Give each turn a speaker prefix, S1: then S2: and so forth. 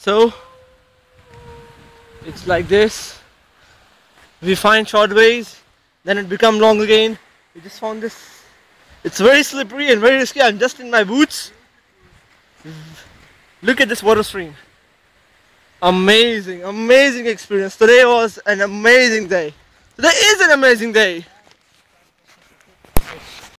S1: So it's like this. We find short ways, then it become long again. We just found this. It's very slippery and very risky. I'm just in my boots. Look at this water stream. Amazing, amazing experience. Today was an amazing day. Today is an amazing day.